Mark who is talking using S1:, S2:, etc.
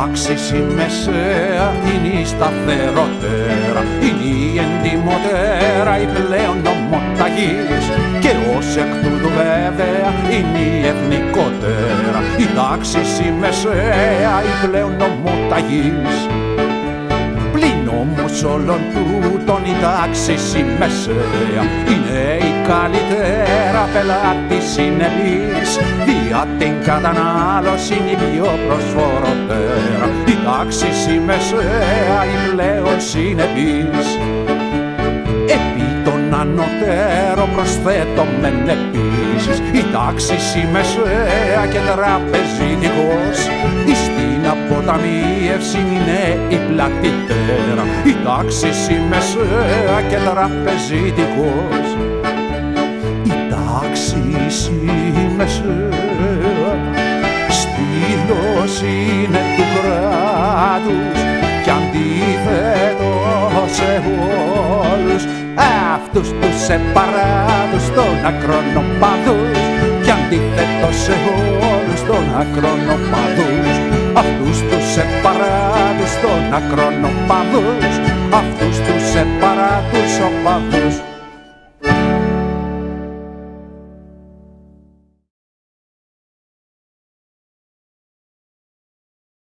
S1: τάξη η μεσαία είναι η σταθερότερα, είναι η εντυμωτέρα, η πλέον νομοταγής και ως εκ τούτου βέβαια είναι η εθνικότερα, η τάξη η μεσαία, η πλέον νομοταγής όμως όλων τούτων η τάξη η μεσαία είναι η καλύτερα πελάτη συνεπής δια την κατανάλωση είναι η πιο προσφοροτέρας. Η τάξη η μεσαία η πλέον συνεπής. Επί των ανωτέρων προσθέτω μεν επίσης. Η τάξη η μεσαία και τραπεζιτικός στην αποταμίευση είναι η πλατύτερα η τάξη η μεσαία και τραπεζιτικός η τάξη η μεσαία αυτούς τους επαράδους των ακρονοπαδούς κι αντίθετο σε όλους των ακρονοπαδούς αυτούς τους επαράδους των ακρονοπαδούς αυτούς τους επαράδους οπαδούς